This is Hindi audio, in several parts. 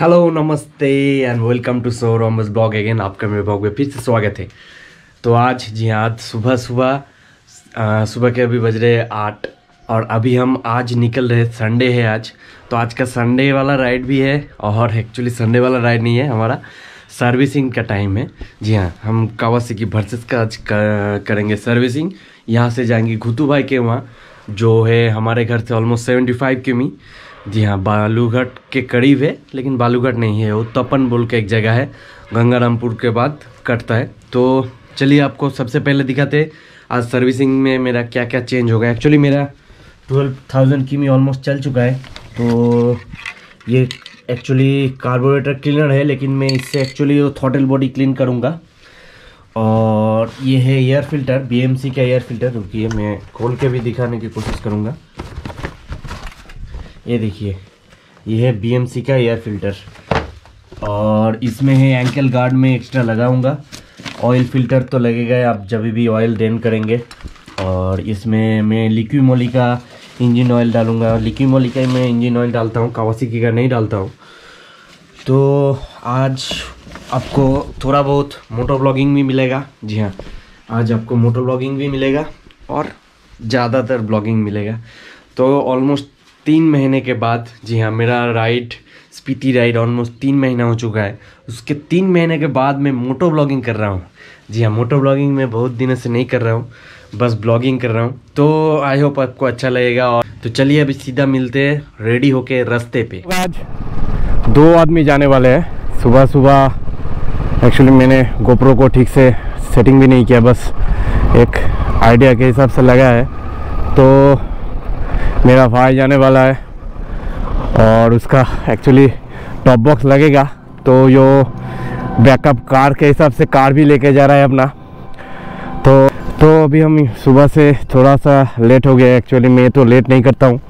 हेलो नमस्ते एंड वेलकम टू सो रोमस ब्लॉग अगेन आपका मेरे ब्लॉग में फिर से स्वागत है। तो आज, जी हाँ आज सुबह सुबह सुबह के अभी बज रहे हैं आठ, और अभी हम आज निकल रहे संडे है आज। तो आज का संडे वाला राइड भी है, और एक्चुअली संडे वाला राइड नहीं है, हमारा सर्विसिंग का टाइम है। जी हाँ हम कावासाकी वर्सेस का आज करेंगे सर्विसिंग यहाँ से जाएँगे घुतू भाई के वहाँ, जो है हमारे घर से ऑलमोस्ट सेवेंटी फाइव किमी। जी हाँ बालूघाट के करीब है, लेकिन बालूघाट नहीं है। वो तपन बोल के एक जगह है, गंगारामपुर के बाद कटता है। तो चलिए आपको सबसे पहले दिखाते आज सर्विसिंग में मेरा क्या क्या चेंज होगा एक्चुअली मेरा ट्वेल्व थाउज़ेंड की मी ऑलमोस्ट चल चुका है। तो ये एक्चुअली कार्बोरेटर क्लीनर है, लेकिन मैं इससे एक्चुअली थॉटल बॉडी क्लीन करूँगा। और ये है एयर फ़िल्टर बीएमसी का एयर फ़िल्टर रुकिए मैं खोल के भी दिखाने की कोशिश करूँगा। ये देखिए, ये है बीएमसी का एयर फ़िल्टर और इसमें है एंकल गार्ड में एक्स्ट्रा लगाऊँगा। ऑयल फ़िल्टर तो लगेगा, आप जब भी ऑयल ड्रेन करेंगे। और इसमें मैं लिक्वी मोली का इंजन ऑयल डालूँगा। लिक्वी मोली का मैं इंजन ऑयल डालता हूँ कावासिकी का नहीं डालता हूँ। तो आज आपको थोड़ा बहुत मोटो ब्लॉगिंग भी मिलेगा। जी हाँ आज आपको मोटो ब्लॉगिंग भी मिलेगा और ज़्यादातर ब्लॉगिंग मिलेगा। तो ऑलमोस्ट तीन महीने के बाद, जी हाँ मेरा राइड स्पीति राइड ऑलमोस्ट तीन महीना हो चुका है। उसके तीन महीने के बाद मैं मोटो ब्लॉगिंग कर रहा हूँ। जी हाँ मोटो ब्लॉगिंग मैं बहुत दिनों से नहीं कर रहा हूँ, बस ब्लॉगिंग कर रहा हूँ। तो आई होप आपको अच्छा लगेगा और तो चलिए अभी सीधा मिलते हैं रेडी होके रास्ते पे। आज दो आदमी जाने वाले हैं। सुबह सुबह एक्चुअली मैंने गोप्रो को ठीक से सेटिंग भी नहीं किया, बस एक आइडिया के हिसाब से लगा है। तो मेरा भाई जाने वाला है और उसका एक्चुअली टॉप बॉक्स लगेगा। तो यो बैकअप कार के हिसाब से कार भी लेके जा रहा है अपना। तो तो अभी हम सुबह से थोड़ा सा लेट हो गया एक्चुअली मैं तो लेट नहीं करता हूँ।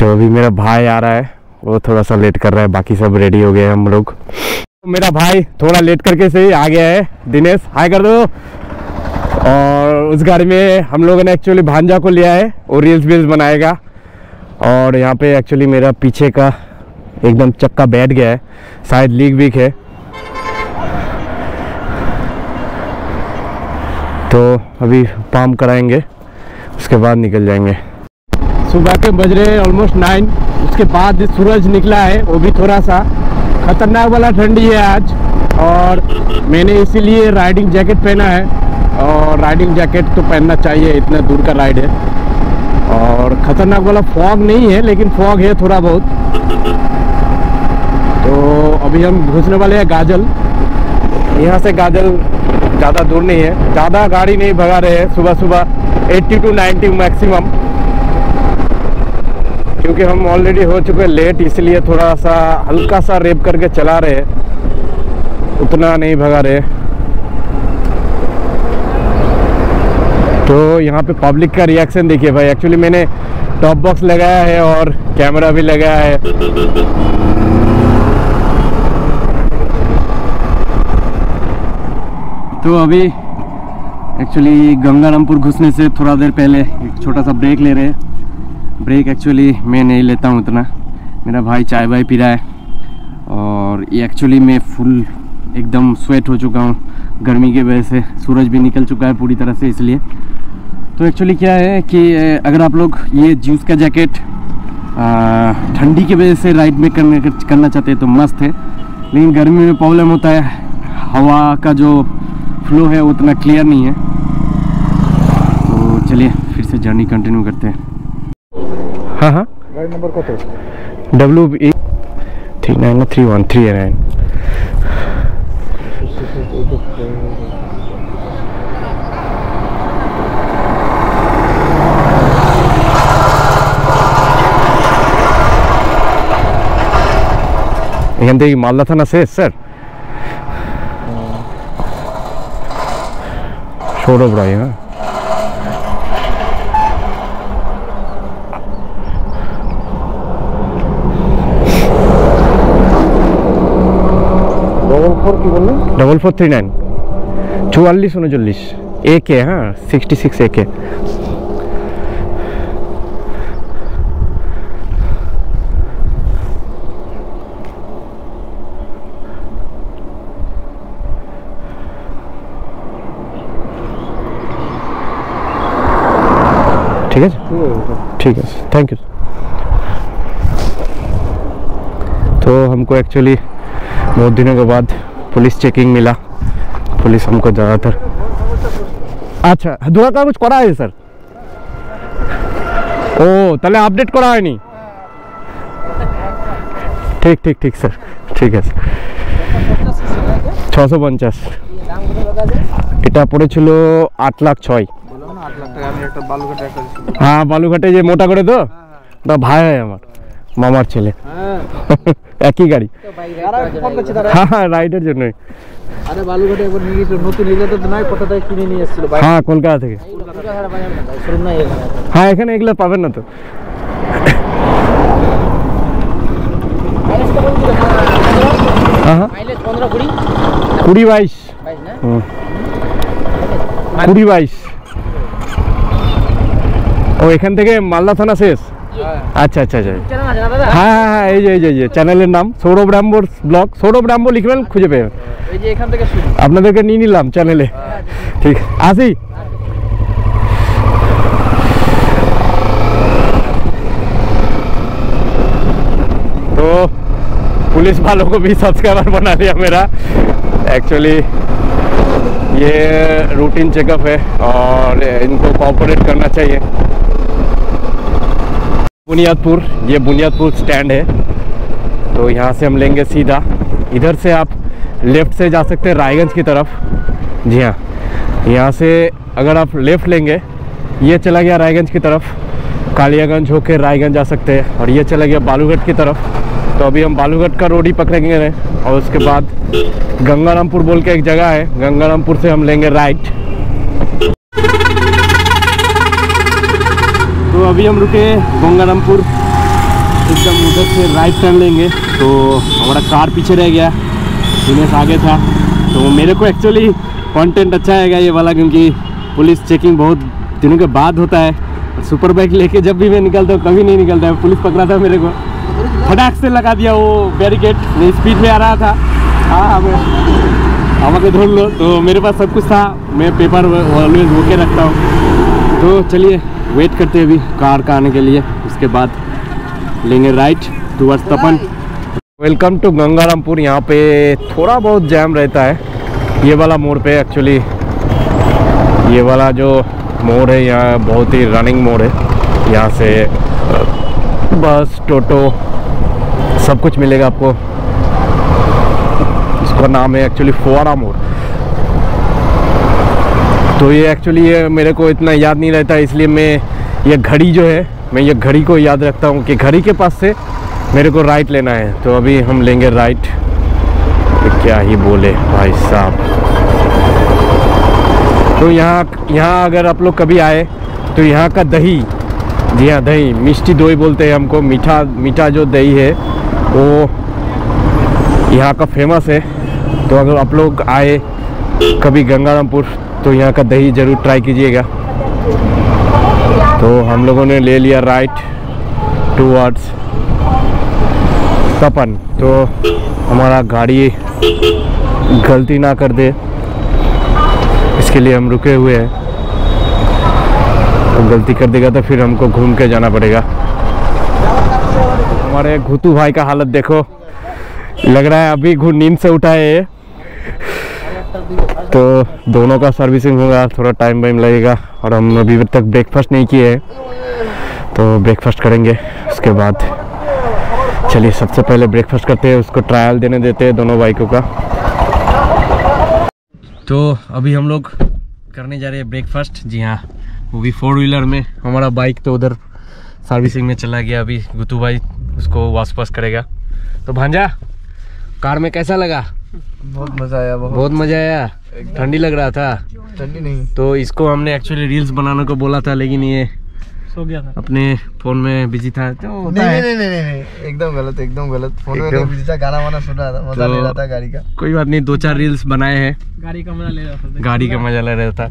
तो अभी मेरा भाई आ रहा है। वो थोड़ा सा लेट कर रहा है। बाकी सब रेडी हो गए हम लोग। मेरा भाई थोड़ा लेट करके से ही आ गया है। दिनेश हाय कर दो। और उस गाड़ी में हम लोगों ने एक्चुअली भांजा को लिया है वो रील्स वील्स बनाएगा। और यहाँ पे एक्चुअली मेरा पीछे का एकदम चक्का बैठ गया है। शायद लीक वीक है। तो अभी पाम कराएँगे, उसके बाद निकल जाएँगे। सुबह के बज रहे ऑलमोस्ट नाइन उसके बाद सूरज निकला है, वो भी थोड़ा सा खतरनाक वाला ठंडी है आज। और मैंने इसीलिए राइडिंग जैकेट पहना है। और राइडिंग जैकेट तो पहनना चाहिए, इतना दूर का राइड है। और ख़तरनाक वाला फॉग नहीं है, लेकिन फॉग है थोड़ा बहुत। तो अभी हम घुसने वाले हैं गाजल। यहाँ से गाजल ज़्यादा दूर नहीं है। ज़्यादा गाड़ी नहीं भगा रहे हैं सुबह सुबह। 80 टू 90 मैक्सिमम क्योंकि हम ऑलरेडी हो चुके हैं लेट इसलिए थोड़ा सा हल्का सा रेप करके चला रहे हैं। उतना नहीं भगा रहे तो यहाँ पे पब्लिक का रिएक्शन देखिए भाई। एक्चुअली मैंने टॉप बॉक्स लगाया है और कैमरा भी लगाया है। तो अभी एक्चुअली गंगारामपुर घुसने से थोड़ा देर पहले एक छोटा सा ब्रेक ले रहे हैं। ब्रेक एक्चुअली मैं नहीं लेता हूँ उतना। मेरा भाई चाय वाय पी रहा है और ये एक्चुअली मैं फुल एकदम स्वेट हो चुका हूँ। गर्मी की वजह से सूरज भी निकल चुका है पूरी तरह से इसलिए। तो एक्चुअली क्या है कि अगर आप लोग ये जूस का जैकेट ठंडी की वजह से राइड में करने करना चाहते हैं तो मस्त है। लेकिन गर्मी में प्रॉब्लम होता है हवा का जो फ्लो है उतना क्लियर नहीं है। तो चलिए फिर से जर्नी कंटिन्यू करते हैं। हाँ हाँ। गाड़ी number W three nine three one three nine এখান থেকে কি মালদা থানা শেষ স্যার সৌরভ রায় হ্যাঁ ডবল ফোর কি বললেন ডবল ফোর থ্রি নাইন চুয়াল্লিশ উনচল্লিশ এ কে হ্যাঁ সিক্সটি সিক্স এ কে ठीक है सर ठीक है सर थैंक यू तो हमको एक्चुअली बहुत दिनों के बाद पुलिस चेकिंग मिला पुलिस हमको ज़्यादातर আচ্ছা দোয়া কাগজ করা আছে স্যার ও তাহলে আপডেট করা হয়নি ঠিক ঠিক ঠিক স্যার ঠিক আছে ছশো পঞ্চাশ এটা পড়েছিল আট লাখ ছয় হ্যাঁ বালুঘাটে যে মোটা করে তো ওটা ভাই হয় আমার মামার ছেলে। একই গাড়ি। হ্যাঁ হ্যাঁ রাইডের জন্যই। আরে বালুঘাটে একবার নিয়ে গেছিল নতুন এগুলো তো নাই কোথা থেকে কিনে নিয়ে এসেছিল হ্যাঁ কলকাতা থেকে। হ্যাঁ এখানে এগুলো পাবেন না তো। হ্যাঁ হ্যাঁ। কুড়ি। বাইশ। বাইশ হুম। কুড়ি বাইশ। ও এখান থেকে মালদা থানা শেষ আচ্ছা আচ্ছা আচ্ছা চ্যানেল আছে না দাদা হ্যাঁ হ্যাঁ হ্যাঁ এই যে এই যে এই যে চ্যানেলের নাম সৌরভ রাম্বোর ব্লগ সৌরভ রাম্বো লিখবেন খুঁজে পেবেন এই যে এখান থেকে শুরু আপনাদেরকে নিয়ে নিলাম চ্যানেলে ঠিক আসি तो पुलिस वालों को भी सब्सक्राइबर बना दिया मेरा एक्चुअली ये रूटीन चेकअप है और इनको कोऑपरेट करना चाहिए। बुनियादपुर, ये बुनियादपुर स्टैंड है। तो यहाँ से हम लेंगे सीधा। इधर से आप लेफ़्ट से जा सकते हैं, रायगंज की तरफ़। जी हाँ। यहाँ से अगर आप लेफ़्ट लेंगे, ये चला गया रायगंज की तरफ़। कालियागंज होकर रायगंज जा सकते हैं और ये चला गया बालूघाट की तरफ़। तो अभी हम बालूघाट का रोड ही पकड़ेंगे और उसके बाद गंगारामपुर बोल के एक जगह है। गंगारामपुर से हम लेंगे राइट। तो अभी हम रुके गंगारामपुर। एकदम उधर से राइट टर्न लेंगे। तो हमारा कार पीछे रह गया। दिनेश आगे था। तो मेरे को एक्चुअली कंटेंट अच्छा आएगा ये वाला, क्योंकि पुलिस चेकिंग बहुत दिनों के बाद होता है। सुपर बाइक लेके जब भी मैं निकलता हूँ, कभी नहीं निकलता है। पुलिस पकड़ा था मेरे को। फटाक से लगा दिया वो बैरिकेड स्पीड में आ रहा था। हाँ हमें हमें धोल लो। तो मेरे पास सब कुछ था। मैं पेपर ऑलवेज होके रखता हूँ। तो चलिए वेट करते हैं अभी कार का आने के लिए। उसके बाद लेंगे right towards Tapan welcome to Gangarampur यहाँ पे थोड़ा बहुत जैम रहता है। ये वाला मोड़ पे एक्चुअली ये वाला जो मोड़ है, यहाँ बहुत ही रनिंग मोड़ है। यहाँ से बस, टोटो, सब कुछ मिलेगा आपको। इसका नाम है एक्चुअली फुआरा मोड़। तो ये एक्चुअली ये मेरे को इतना याद नहीं रहता, इसलिए मैं ये घड़ी जो है, मैं ये घड़ी को याद रखता हूँ कि घड़ी के पास से मेरे को राइट लेना है। तो अभी हम लेंगे राइट तो क्या ही बोले भाई साहब। तो यहाँ यहाँ अगर आप लोग कभी आए तो यहाँ का दही जी हाँ दही, मिष्टी दही बोलते हैं हमको। मीठा मीठा जो दही है, वो यहाँ का फ़ेमस है। तो अगर आप लोग आए कभी गंगारामपुर तो यहाँ का दही ज़रूर ट्राई कीजिएगा। तो हम लोगों ने ले लिया राइट टू वर्ड्स तपन। तो हमारा गाड़ी गलती ना कर दे। इसके लिए हम रुके हुए हैं। गलती कर देगा तो फिर हमको घूम के जाना पड़ेगा। हमारे घुतू भाई का हालत देखो। लग रहा है अभी नींद से उठा है तो दोनों का सर्विसिंग होगा, थोड़ा टाइम वाइम लगेगा और हम अभी तक ब्रेकफास्ट नहीं किए हैं। तो ब्रेकफास्ट करेंगे, उसके बाद चलिए सबसे पहले ब्रेकफास्ट करते हैं, उसको ट्रायल देने देते हैं दोनों बाइकों का। तो अभी हम लोग करने जा रहे हैं ब्रेकफास्ट जी हाँ वो भी फोर व्हीलर में। हमारा बाइक तो उधर सर्विसिंग में चला गया अभी। गुतू भाई उसको वाश वाश करेगा। तो भांजा कार में कैसा लगा? बहुत मज़ा आया बहुत। बहुत मज़ा आया। ठंडी लग रहा था। ठंडी नहीं। तो इसको हमने एक्चुअली रील्स बनाने को बोला था लेकिन ये सो गया था। अपने फ़ोन में बिज़ी था तो नहीं नहीं नहीं नहीं नहीं एकदम गलत एकदम गलत। फ़ोन में बिज़ी था गाना वाना सुन रहा था मज़ा तो- ले रहा था गाड़ी का। कोई बात नहीं दो चार रील्स बनाए हैं। गाड़ी का मज़ा ले रहा था गाड़ी का मज़ा ले रहा था।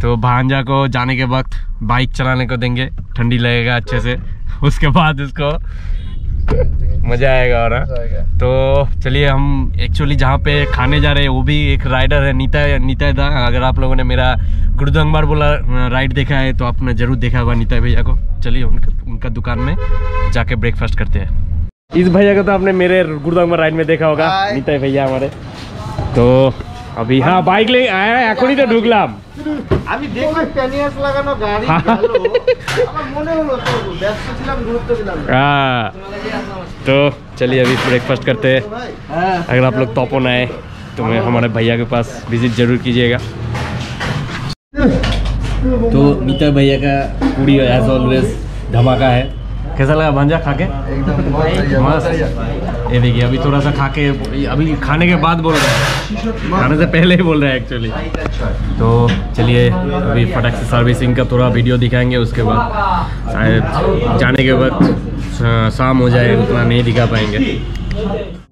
तो भांजा को जाने के वक्त बाइक चलाने को देंगे ठंडी लगेगा अच्छे से। उसके बाद उसको मज़ा आएगा और हाँ। तो चलिए हम एक्चुअली जहाँ पे खाने जा रहे हैं वो भी एक राइडर है नीता नीता दा अगर आप लोगों ने मेरा गुरुद्वांगबार बोला राइड देखा है तो आपने जरूर देखा होगा नीता भैया को चलिए उनका उनका दुकान में जाके ब्रेकफास्ट करते हैं इस भैया को तो आपने मेरे गुरुद्वांगबार राइड में देखा होगा Hi. नीता भैया हमारे तो अभी हाँ বাইক ले আয়া এখনই তো ঢুকলাম আমি দেখলাম প্যানিয়াস লাগানো গাড়ি হ্যাঁ। গেল আমার মনে হলো তো ব্যস্ত ছিলাম গুরুত্ব দিলাম না। हाँ तो चलिए अभी ब्रेकफास्ट करते हैं ভাই হ্যাঁ अगर आप लोग तोपोन आए तो मैं हमारे भैया के पास विजिट जरूर कीजिएगा तो नीता भैया का पूरी एज ऑलवेज धमाका है। कैसा लगा भांजा खा के ये देखिए, अभी थोड़ा सा खा के अभी खाने के बाद बोल रहा है। खाने से पहले ही बोल रहा है एक्चुअली तो चलिए, अभी फटक से सर्विसिंग का थोड़ा वीडियो दिखाएँगे, उसके बाद शायद जाने के श- शाम हो जाए, उतना नहीं दिखा पाएँगे।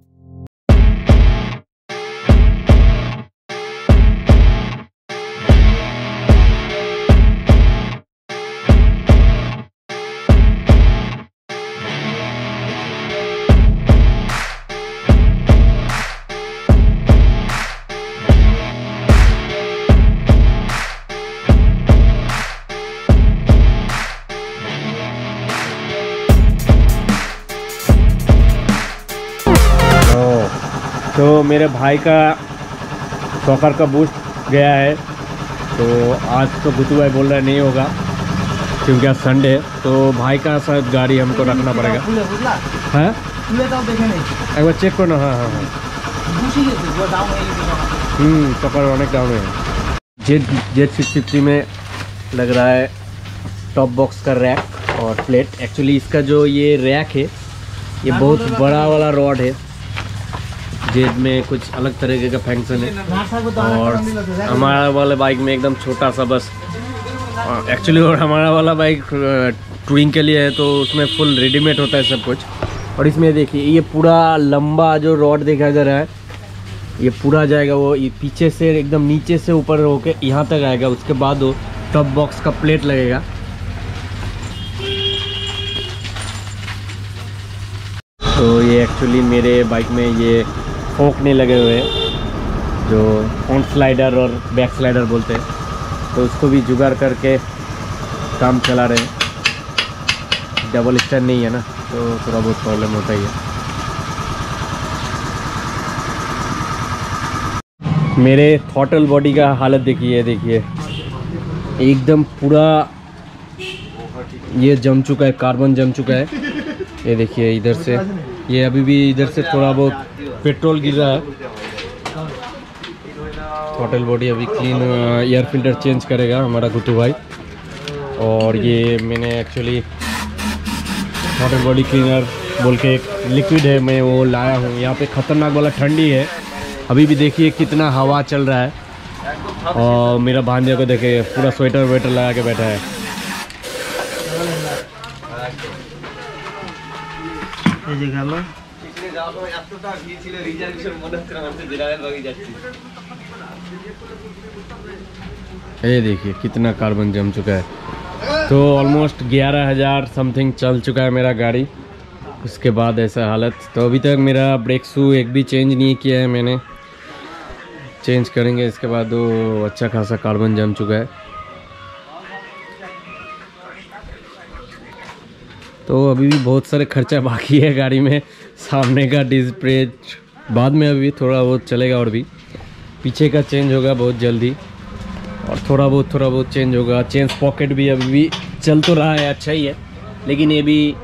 मेरे भाई का सॉकर का बूस्ट गया है। तो आज तो गुतू भाई बोल रहे नहीं होगा क्योंकि आज संडे है। तो भाई का साथ गाड़ी हमको रखना पड़ेगा। हैं? हाँ? एक बार चेक करना हाँ हाँ हाँ। हम्म, सॉकर अनेक डाउन है। जेट जेट सिक्स फिफ्टी में लग रहा है टॉप बॉक्स का रैक और प्लेट एक्चुअली इसका जो ये रैक है ये बहुत बड़ा वाला रॉड है। जेब में कुछ अलग तरीके का फ़ंक्शन है। और हमारा वाला बाइक में एकदम छोटा सा बस। हाँ, एक्चुअली और हमारा वाला बाइक टूरिंग के लिए है तो उसमें फुल रेडीमेड होता है सब कुछ। और इसमें देखिए, ये पूरा लंबा जो रॉड देखा जा रहा है, ये पूरा जाएगा वो ये पीछे से एकदम नीचे से ऊपर होके यहाँ तक आएगा। उसके बाद वो टॉप बॉक्स का प्लेट लगेगा। तो ये एक्चुअली मेरे बाइक में ये फोक नहीं लगे हुए, जो फ्रंट स्लाइडर और बैक स्लाइडर बोलते हैं। तो उसको भी जुगाड़ करके काम चला रहे हैं। डबल स्टैंड नहीं है ना तो थोड़ा बहुत प्रॉब्लम होता ही है। मेरे थॉटल बॉडी का हालत देखिए देखिए। एकदम पूरा ये जम चुका है कार्बन जम चुका है। ये देखिए इधर से। ये अभी भी इधर से थोड़ा बहुत पेट्रोल गिर रहा है। थॉटल बॉडी अभी क्लीन एयर फ़िल्टर चेंज करेगा हमारा गुट्टू भाई। और ये मैंने एक्चुअली थॉटल बॉडी क्लीनर बोल के एक लिक्विड है, मैं वो लाया हूँ। यहाँ पे ख़तरनाक वाला ठंडी है। अभी भी देखिए कितना हवा चल रहा है। और मेरा भांजे को देखे, पूरा स्वेटर वेटर लगा के बैठा है। এই যে গেল ये देखिए कितना कार्बन जम चुका है तो ऑलमोस्ट ग्यारह हज़ार समथिंग चल चुका है मेरा गाड़ी उसके बाद ऐसा हालत तो अभी तक मेरा ब्रेक शू एक भी चेंज नहीं किया है मैंने चेंज करेंगे इसके बाद वो अच्छा खासा कार्बन जम चुका है तो अभी भी बहुत सारे खर्चा बाकी है गाड़ी में। सामने का डिस्प्ले बाद में अभी थोड़ा बहुत चलेगा और भी। पीछे का चेंज होगा बहुत जल्दी। और थोड़ा बहुत थोड़ा बहुत चेंज होगा। चेंज पॉकेट भी अभी भी चल तो रहा है अच्छा ही है। लेकिन ये भी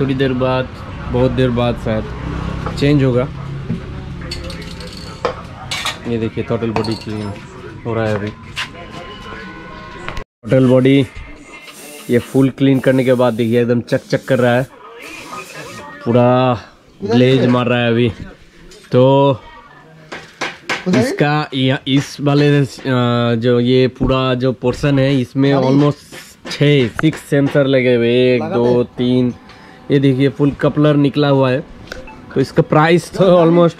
थोड़ी देर बाद, बहुत देर बाद शायद चेंज होगा। ये देखिए टोटल बॉडी क्लीन हो रहा है अभी। टोटल बॉडी ये फुल क्लीन करने के बाद देखिए एकदम चक चक कर रहा है। पूरा ग्लेज मार रहा है अभी। तो इसका या इस वाले जो ये पूरा जो पोर्शन है इसमें ऑलमोस्ट छः सिक्स सेंसर लगे हुए एक दो तीन। ये देखिए फुल कपलर निकला हुआ है। तो इसका प्राइस तो ऑलमोस्ट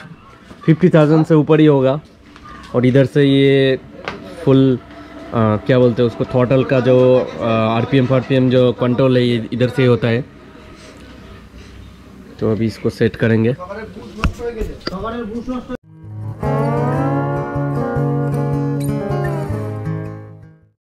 फिफ्टी थाउज़ेंड से ऊपर ही होगा। और इधर से ये फुल अ, क्या बोलते हैं उसको थॉटल का जो आर पी एम फार जो कंट्रोल है ये इधर से ही होता है। तो अभी इसको सेट करेंगे।